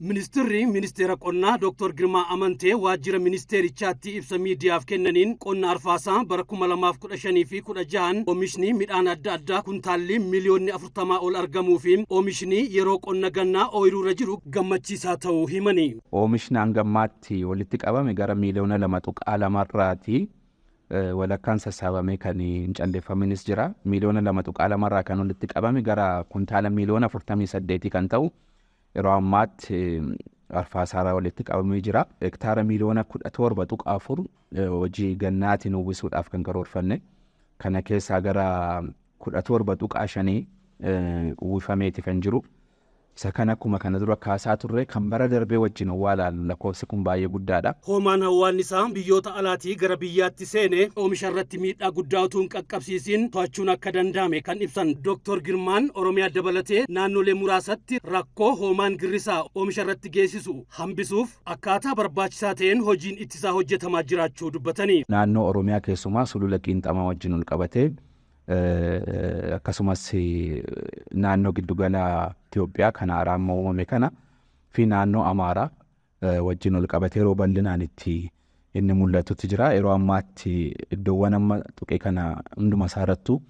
Ministeerri ministeera qonnaa Dr. Girmaa Amantee waajjira ministeerichaatti ibsa miidiyaaf kennaniin qonna arfaasaa bara 2015 fi 16 oomishni midhaan adda addaa kuntaalli miliyoonni 40 ol argamuu fi oomishni yeroo qonna gannaa ooyiruurra jiru gammachiisaa ta'uu himani. Oomishni hangammaatti walitti qabame gara miliyoona lama tuqaa lamarraati. walakkaan sassaabamee kan hin calleeffaminis jira. Miliyoona lama tuqaa lamarraa kan walitti qabame gara kuntaala miliyoona afurtamii saddeetii kan ta'u yeroo ammaatti arfaasaarraa walitti qabamee jira. Hektaara miliyoona kudha torba tuqaa afur hojii gannaatiin uwwisuudhaaf kan karoorfanne. Kana keessaa gara kudha torba tuqaa shanii uwwifameeti kan jiru. Isa kan akkuma kana dura kaasaa turre kan bara darbee wajjin awwaalaan lakkoofsi kun baay'ee guddaadha. Hoomaan hawwaannisaa biyyoota alaatii gara biyyaatti seene oomisha irratti miidhaa guddaa utuu hin qaqqabsiisin to'achuun akka danda'ame kan ibsan Dr. Girmaan Oromiyaa dabalatee naannolee muraasatti rakkoo hoomaan girrisaa oomisha irratti geessisu hambisuuf akkaataa barbaachisaa ta'een hojiin ittisaa hojjetamaa jiraachuu dubbatanii. Naannoo Oromiyaa keessumaa sulula qiinxamaa wajjin ol qabatee akkasumas naannoo giddugala Itoophiyaa kan haaraan uumame kana fi naannoo Amaaraa wajjin ol qabatee yeroo bal'inaan itti inni mul'atutti jira. Yeroo ammaatti iddoowwan amma tuqee kana hunduma isaarrattu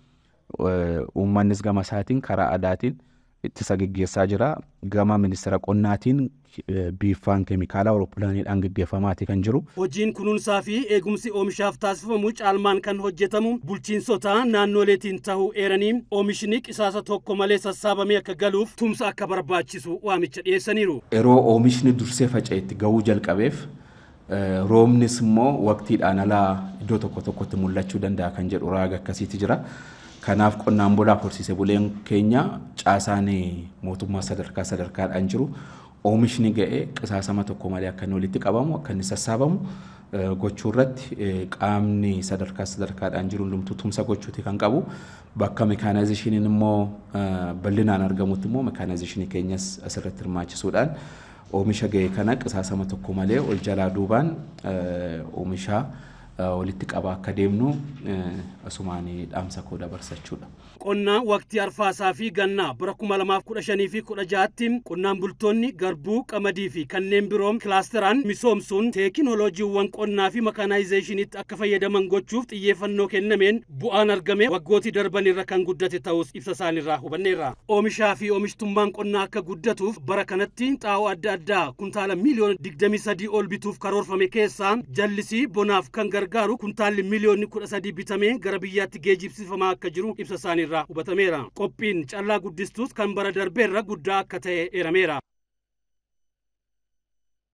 uummannis gama isaatiin karaa aadaatiin ittisa geggeessaa jira. Gama ministeera qonnaatiin biiffaan keemikaala awurooppilaaniidhaan geggeeffamaati kan jiru. Hojiin kunuunsaa fi eegumsi oomishaaf taasifamu caalmaan kan hojjetamu bulchiinsota naannoleetiin ta'uu eeranii oomishni qisaasa tokko malee sassaabamee akka galuuf tumsa akka barbaachisu waamicha dhiyeessaniiru. Yeroo oomishni dursee faca'etti gahuu jalqabeef roobnis immoo waqtiidhaan alaa iddoo tokko tokkotti mul'achuu danda'a kan jedhu raaga akkasiiti jira. Kanaaf qonnaan bulaaf horsiise buleen keenya caasaan mootummaa sadarkaa sadarkaadhaan jiru. Oomishni ga'ee qisaasama tokko malee akka inni walitti qabamu akka inni sassaabamu gochuu irratti qaamni sadarkaa sadarkaadhaan jiru hundumtuu tumsa gochuuti kan qabu. Bakka mekaanaayizeshiniin immoo bal'inaan argamutti immoo mekaanaayizeshinii keenyas asirratti hirmaachisuudhaan oomisha ga'e kana qisaasama tokko malee ol jalaa duubaan oomishaa walitti qabaa akka deemnu asumaan dhaamsa koo dabarsachuudha. Qonnaa waqtii arfaasaa fi gannaa bara kuma lamaaf kudha shanii fi kudha ja'atti qonnaan bultoonni garbuu qamadii fi kanneen biroo kilaasteraan misoomsuun teekinooloojiiwwan qonnaa fi makaanaayizeeshiniitti akka fayyadaman gochuuf xiyyeeffannoo kennameen bu'aan argame waggootii darban irra kan guddate ta'us ibsa isaanirraa hubanneerra. Oomishaa fi oomishtummaan qonnaa akka guddatuuf bara kanatti xaa'oo adda addaa kuntaala miiliyoona digdamii sadii ol bituuf karoorfame keessaa jallisii bonaaf kan gargaaru kuntaalli miiliyoonni kudha sadii bitamee gara biyyaatti geejjibsifamaa akka jiru ibsa isaaniirraa hubatameera. Qophiin callaa guddistuus kan bara darbeerra guddaa akka ta'e eerameera.